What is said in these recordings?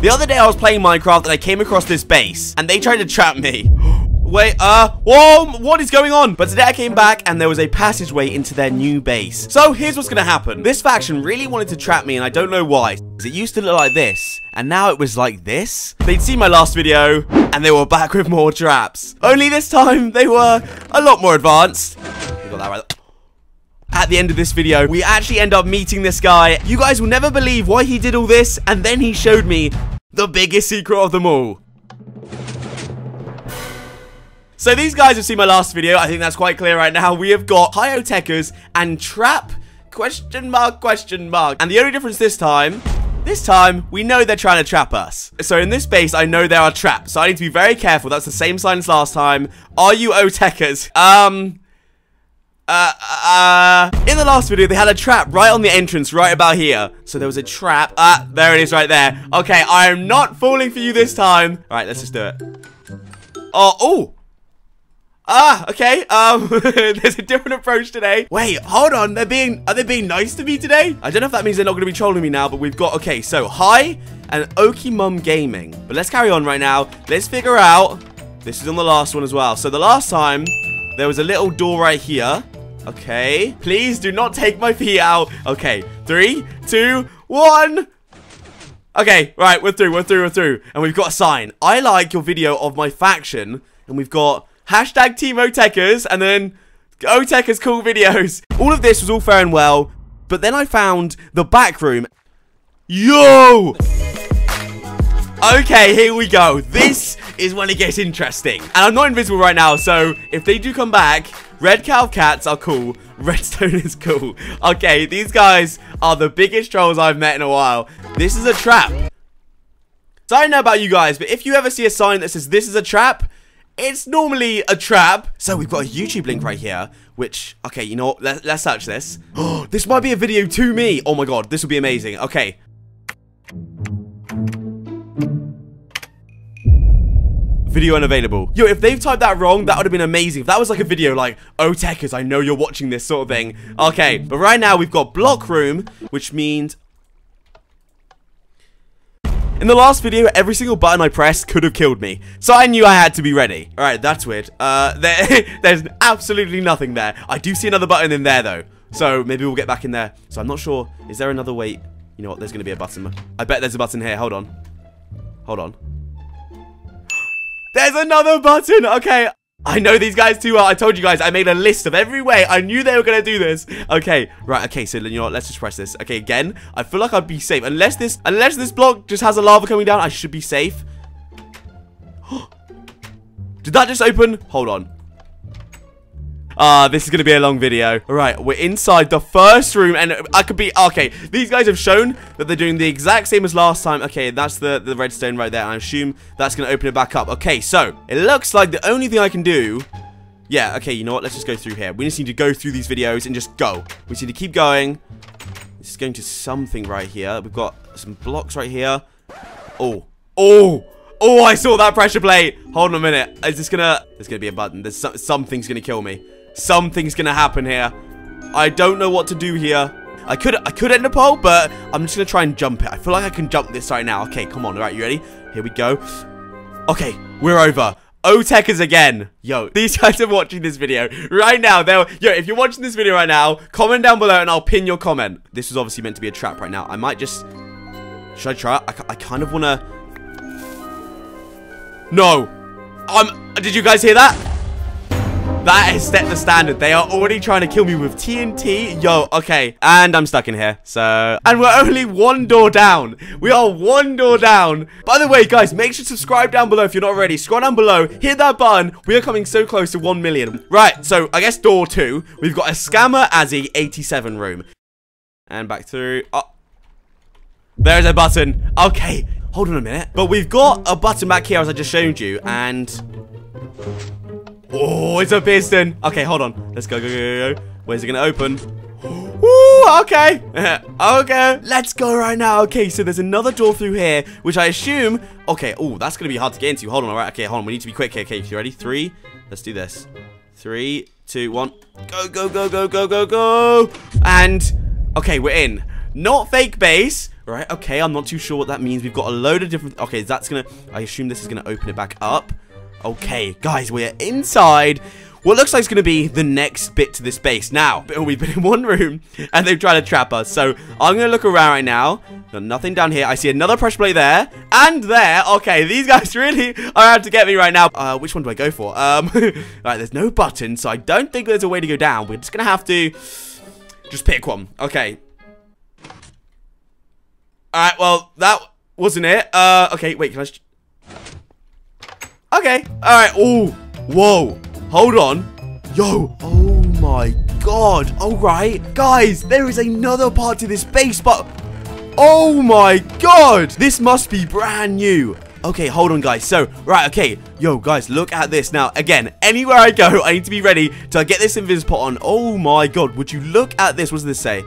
The other day I was playing Minecraft and I came across this base and they tried to trap me. Wait, uh, whoa, what is going on? But today I came back and there was a passageway into their new base. So here's what's gonna happen. This faction really wanted to trap me and I don't know why. It used to look like this and now it was like this. They'd seen my last video and they were back with more traps. Only this time they were a lot more advanced. We got that right at the end of this video, we actually end up meeting this guy. You guys will never believe why he did all this, and then he showed me the biggest secret of them all. So these guys have seen my last video. I think that's quite clear right now. We have got Hyotechers and Trap question mark question mark. And the only difference this time this time, we know they're trying to trap us. So in this base, I know there are traps. So I need to be very careful. That's the same sign as last time. Are you OhTekkers? Um... Uh, uh, in the last video, they had a trap right on the entrance, right about here. So there was a trap. Ah, uh, there it is right there. Okay, I am not falling for you this time. All right, let's just do it. Oh, oh. Ah, okay. Um, there's a different approach today. Wait, hold on. They're being, are they being nice to me today? I don't know if that means they're not going to be trolling me now, but we've got, okay, so hi and Okie Mum Gaming. But let's carry on right now. Let's figure out, this is on the last one as well. So the last time, there was a little door right here. Okay. Please do not take my feet out. Okay. Three, two, one. Okay, right, we're through, we're through, we're through. And we've got a sign. I like your video of my faction. And we've got hashtag Team OhTekkers and then OhTekkers cool videos. All of this was all fair and well. But then I found the back room. Yo! Okay, here we go. This is when it gets interesting. And I'm not invisible right now, so if they do come back, Red Cow Cats are cool. Redstone is cool. Okay, these guys are the biggest trolls I've met in a while. This is a trap. So I don't know about you guys, but if you ever see a sign that says this is a trap, it's normally a trap. So we've got a YouTube link right here, which, okay, you know what? Let, let's search this. Oh, this might be a video to me. Oh my god, this will be amazing. Okay. Video unavailable. Yo, if they've typed that wrong, that would have been amazing. If that was like a video like, oh, techers, I know you're watching this sort of thing. Okay, but right now we've got block room, which means... In the last video, every single button I pressed could have killed me. So I knew I had to be ready. Alright, that's weird. Uh, there, there's absolutely nothing there. I do see another button in there, though. So maybe we'll get back in there. So I'm not sure. Is there another way? You know what? There's going to be a button. I bet there's a button here. Hold on. Hold on. There's another button. Okay. I know these guys too well. I told you guys, I made a list of every way. I knew they were going to do this. Okay, right. Okay, so you know what? Let's just press this. Okay, again, I feel like I'd be safe. Unless this, unless this block just has a lava coming down, I should be safe. Did that just open? Hold on. Ah, uh, this is going to be a long video. All right, we're inside the first room, and I could be... Okay, these guys have shown that they're doing the exact same as last time. Okay, that's the, the redstone right there. I assume that's going to open it back up. Okay, so it looks like the only thing I can do... Yeah, okay, you know what? Let's just go through here. We just need to go through these videos and just go. We just need to keep going. This is going to something right here. We've got some blocks right here. Oh. Oh. Oh, I saw that pressure plate. Hold on a minute. Is this gonna... There's gonna be a button. There's some, Something's gonna kill me. Something's gonna happen here. I don't know what to do here. I could I could ender pearl, but I'm just gonna try and jump it. I feel like I can jump this right now. Okay, come on. All right, you ready? Here we go. Okay, we're over. OhTekkers again. Yo, these guys are watching this video right now. They're, yo, if you're watching this video right now, comment down below and I'll pin your comment. This is obviously meant to be a trap right now. I might just... Should I try it? I, I kind of want to... No. Um, did you guys hear that? That has set the standard. They are already trying to kill me with TNT. Yo, okay. And I'm stuck in here. So, and we're only one door down. We are one door down. By the way, guys, make sure to subscribe down below if you're not already. Scroll down below. Hit that button. We are coming so close to 1 million. Right, so I guess door two. We've got a Scammer Azzy 87 room. And back through. Oh. There's a button. Okay. Hold on a minute. But we've got a button back here as I just showed you. And Oh, it's a piston. Okay, hold on. Let's go, go, go, go. Where's it going to open? Ooh, okay. okay, let's go right now. Okay, so there's another door through here, which I assume... Okay, oh, that's going to be hard to get into. Hold on, all right. Okay, hold on. We need to be quick here. Okay, you ready? Three. Let's do this. Three, two, one. Go, go, go, go, go, go, go. And, okay, we're in. not fake base. Right, okay, I'm not too sure what that means. We've got a load of different... Okay, that's gonna... I assume this is gonna open it back up. Okay, guys, we're inside what looks like it's going to be the next bit to this base. Now, we've been in one room, and they've tried to trap us. So, I'm going to look around right now. Got nothing down here. I see another pressure plate there, and there. Okay, these guys really are out to get me right now. Uh, which one do I go for? Um, right, there's no button, so I don't think there's a way to go down. We're just going to have to just pick one. Okay. Alright, well, that wasn't it. Uh, okay, wait, can I... Okay, alright, oh, whoa. Hold on. Yo. Oh my god. Alright. Guys, there is another part to this base, but... Oh my god. This must be brand new. Okay, hold on, guys. So, right, okay. Yo, guys, look at this. Now, again, anywhere I go, I need to be ready to get this invis pot on. Oh my god. Would you look at this? What does this say?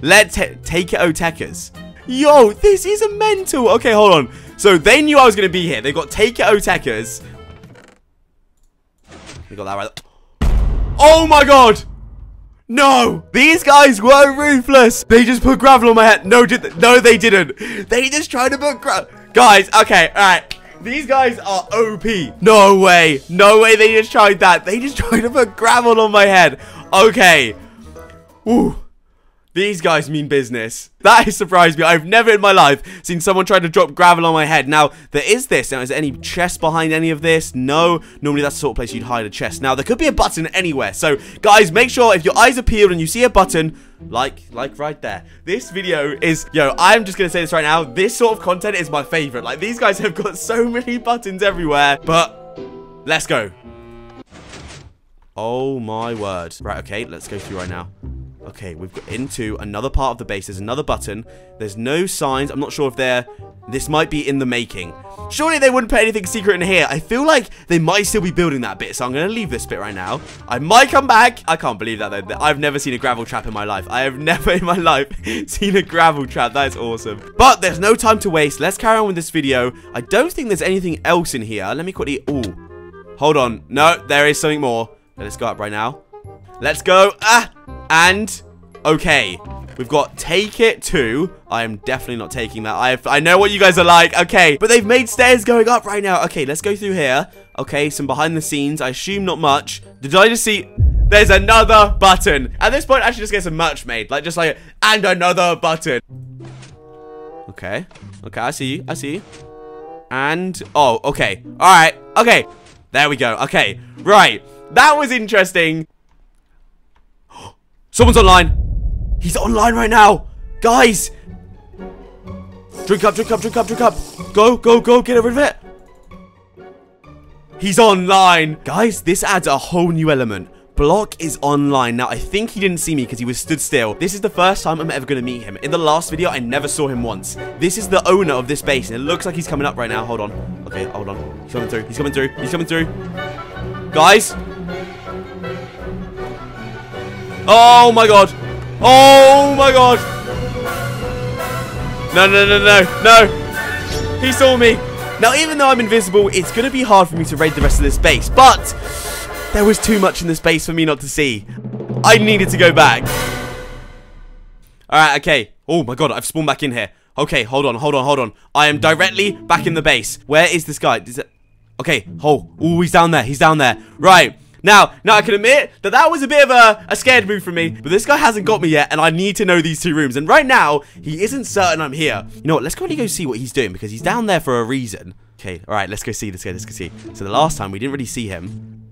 Let's take it, OhTekkers. Yo, this is a mental. Okay, hold on. So, they knew I was going to be here. They got Take It OhTekkers. We got that right. Oh my god! No! These guys were ruthless! They just put gravel on my head. No, did they? no, they didn't. They just tried to put gravel. Guys, okay, alright. These guys are OP. No way. No way they just tried that. They just tried to put gravel on my head. Okay. Ooh. These guys mean business. That has surprised me. I've never in my life seen someone try to drop gravel on my head. Now, there is this. Now, is there any chest behind any of this? No. Normally, that's the sort of place you'd hide a chest. Now, there could be a button anywhere. So, guys, make sure if your eyes peeled and you see a button, like, like right there. This video is, yo, I'm just going to say this right now. This sort of content is my favorite. Like, these guys have got so many buttons everywhere. But, let's go. Oh, my word. Right, okay, let's go through right now. Okay, we've got into another part of the base. There's another button. There's no signs. I'm not sure if they're... This might be in the making. Surely they wouldn't put anything secret in here. I feel like they might still be building that bit, so I'm going to leave this bit right now. I might come back. I can't believe that, though. I've never seen a gravel trap in my life. I have never in my life seen a gravel trap. That is awesome. But there's no time to waste. Let's carry on with this video. I don't think there's anything else in here. Let me quickly... Ooh. Hold on. No, there is something more. Let's go up right now. Let's go. Ah! And, okay, we've got take it to. I am definitely not taking that. I I know what you guys are like. Okay, but they've made stairs going up right now. Okay, let's go through here. Okay, some behind the scenes. I assume not much. Did I just see... There's another button. At this point, I should just get some merch made. Like, just like, and another button. Okay. Okay, I see you. I see you. And, oh, okay. All right. Okay. There we go. Okay. Right. That was interesting. Someone's online. He's online right now. Guys. Drink up, drink up, drink up, drink up. Go, go, go. Get rid of it. He's online. Guys, this adds a whole new element. Block is online. Now, I think he didn't see me because he was stood still. This is the first time I'm ever going to meet him. In the last video, I never saw him once. This is the owner of this base, and it looks like he's coming up right now. Hold on. Okay, hold on. He's coming through. He's coming through. He's coming through. Guys, Oh my god. Oh my god. No, no, no, no, no. He saw me. Now, even though I'm invisible, it's going to be hard for me to raid the rest of this base. But there was too much in the space for me not to see. I needed to go back. Alright, okay. Oh my god, I've spawned back in here. Okay, hold on, hold on, hold on. I am directly back in the base. Where is this guy? Is it... Okay, oh, oh, he's down there. He's down there. Right. Now, now I can admit that that was a bit of a, a scared move for me, but this guy hasn't got me yet, and I need to know these two rooms. And right now, he isn't certain I'm here. You know what? Let's go and go see what he's doing, because he's down there for a reason. Okay, all right, let's go see. Let's go, let's go see. So the last time, we didn't really see him.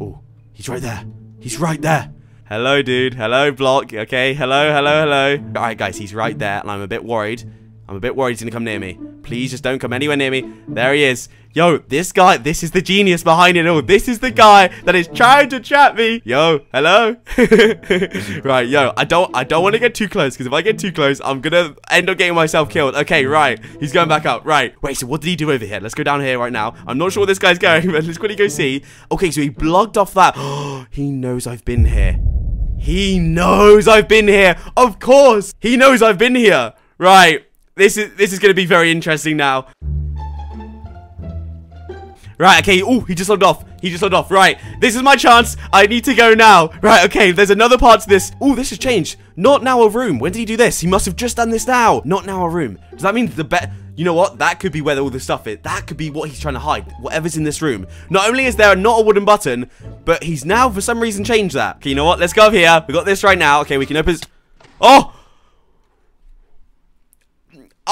Oh, he's right there. He's right there. Hello, dude. Hello, block. Okay, hello, hello, hello. All right, guys, he's right there, and I'm a bit worried. I'm a bit worried he's going to come near me. Please just don't come anywhere near me. There he is. Yo, this guy, this is the genius behind it all. This is the guy that is trying to trap me. Yo, hello? right, yo, I don't I don't want to get too close because if I get too close, I'm going to end up getting myself killed. Okay, right. He's going back up. Right. Wait, so what did he do over here? Let's go down here right now. I'm not sure where this guy's going, but let's quickly go see. Okay, so he blocked off that. he knows I've been here. He knows I've been here. Of course. He knows I've been here. Right. This is this is going to be very interesting now. Right, okay. Oh, he just logged off. He just logged off. Right, this is my chance. I need to go now. Right, okay. There's another part to this. Oh, this has changed. Not now a room. When did he do this? He must have just done this now. Not now a room. Does that mean the bet? You know what? That could be where all the stuff is. That could be what he's trying to hide. Whatever's in this room. Not only is there not a wooden button, but he's now for some reason changed that. Okay, you know what? Let's go over here. We got this right now. Okay, we can open. Oh!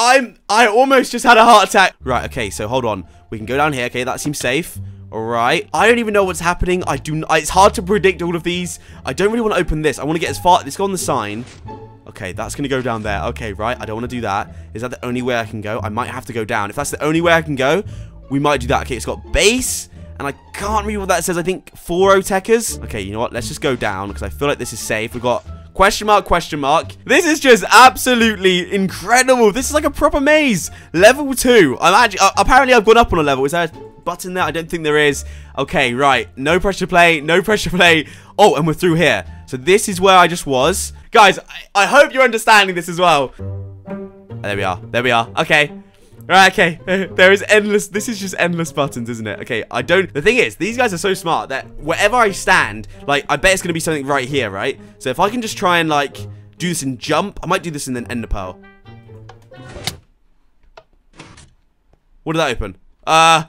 I'm I almost just had a heart attack. Right, okay, so hold on. We can go down here. Okay, that seems safe. All right. I don't even know what's happening. I do. It's hard to predict all of these. I don't really want to open this. I want to get as far. Let's go on the sign. Okay, that's going to go down there. Okay, right. I don't want to do that. Is that the only way I can go? I might have to go down. If that's the only way I can go, we might do that. Okay, it's got base. And I can't read what that says. I think four OhTekkers. Okay, you know what? Let's just go down because I feel like this is safe. We've got Question mark, question mark. This is just absolutely incredible. This is like a proper maze. Level 2. I'm actually, uh, apparently I've gone up on a level. Is there a button there? I don't think there is. Okay, right. No pressure play. No pressure play. Oh, and we're through here. So this is where I just was. Guys, I, I hope you're understanding this as well. There we are. There we are. Okay. Right, okay. there is endless. This is just endless buttons, isn't it? Okay, I don't. The thing is, these guys are so smart that wherever I stand, like, I bet it's going to be something right here, right? So if I can just try and, like, do this and jump, I might do this in an ender pearl. What did that open? Uh.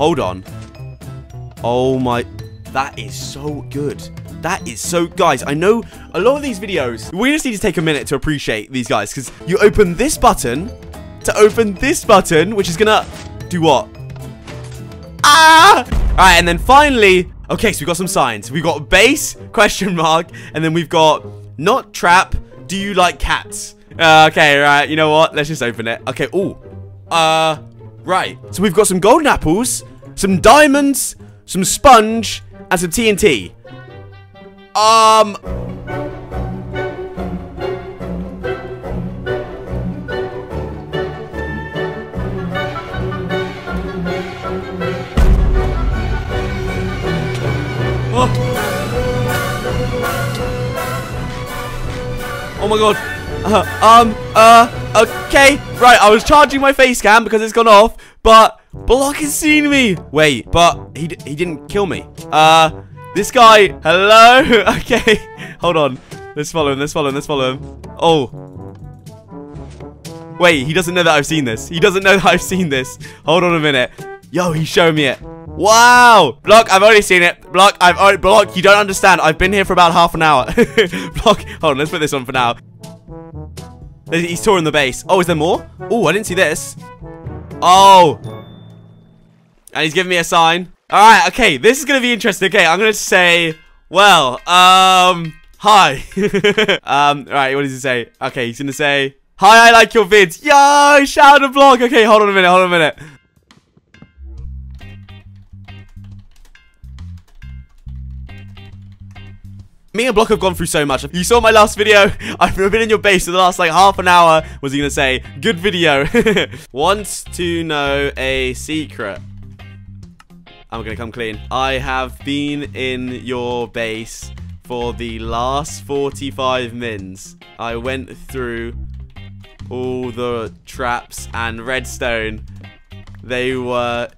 Hold on. Oh my... That is so good. That is so... Guys, I know a lot of these videos... We just need to take a minute to appreciate these guys. Because you open this button to open this button, which is gonna... Do what? Ah! Alright, and then finally... Okay, so we've got some signs. We've got base, question mark, and then we've got not trap, do you like cats? Uh, okay, right, you know what? Let's just open it. Okay, oh. Uh, right. So we've got some golden apples, some diamonds, some sponge, and some TNT. Um... Oh. oh my god. Uh, um, uh, okay. Right, I was charging my face cam because it's gone off, but Block has seen me. Wait, but he, he didn't kill me. Uh, this guy, hello? okay, hold on. Let's follow him, let's follow him, let's follow him. Oh. Wait, he doesn't know that I've seen this. He doesn't know that I've seen this. Hold on a minute. Yo, he's showing me it. Wow! Block, I've already seen it. Block, I've already, Block, you don't understand. I've been here for about half an hour. Block, hold on, let's put this on for now. He's touring the base. Oh, is there more? Oh, I didn't see this. Oh, and he's giving me a sign. Alright, okay, this is gonna be interesting. Okay, I'm gonna say, well, um, hi. um, alright, what does he say? Okay, he's gonna say, hi, I like your vids. Yo, shout out Block. Okay, hold on a minute, hold on a minute. Me and Block have gone through so much. You saw my last video. I've been in your base for the last like half an hour. Was he gonna say, good video. Wants to know a secret. I'm gonna come clean. I have been in your base for the last 45 mins. I went through all the traps and redstone. They were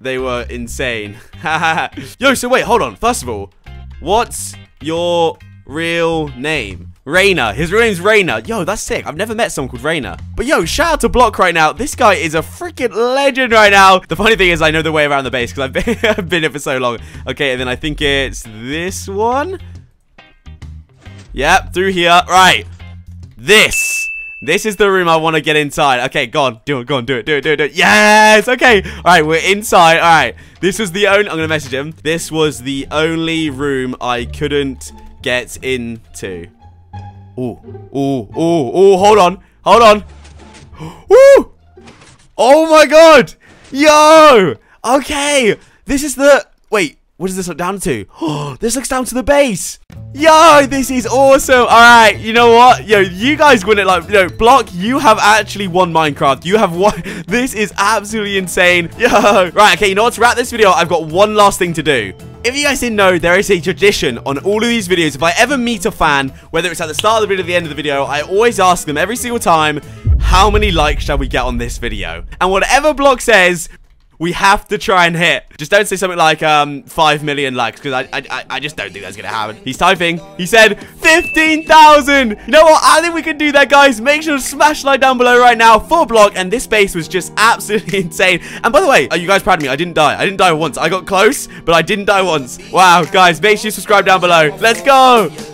they were insane. Yo, so wait, hold on. First of all, what's your real name? Rainer. His real name's. Yo, that's sick. I've never met someone called Rainer. But yo, shout out to Block right now. This guy is a freaking legend right now. The funny thing is I know the way around the base because I've been, I've been here for so long. Okay, and then I think it's this one. Yep, through here. Right. This. This is the room I want to get inside. Okay, go on. Do it, go on, do it, do it, do it, do it. Yes! Okay. All right, we're inside. All right. This was the only... I'm going to message him. This was the only room I couldn't get into. Oh, oh, oh, oh, hold on. Hold on. Woo! Oh my god! Yo! Okay! This is the... Wait, what does this look down to? Oh, this looks down to the base. Yo, this is awesome. All right, you know what? Yo, you guys win it like, yo, Block, you have actually won Minecraft. You have won. This is absolutely insane. Yo. Right, okay, you know what? To wrap this video, I've got one last thing to do. If you guys didn't know, there is a tradition on all of these videos. If I ever meet a fan, whether it's at the start of the video or the end of the video, I always ask them every single time, how many likes shall we get on this video? And whatever Block says, we have to try and hit. Just don't say something like um 5 million likes because I, I I just don't think that's gonna happen. He's typing. He said 15,000. You know what? I think we can do that, guys. Make sure to smash like down below right now for block. And this base was just absolutely insane. And by the way, are you guys proud of me? I didn't die. I didn't die once. I got close, but I didn't die once. Wow, guys, make sure you subscribe down below. Let's go.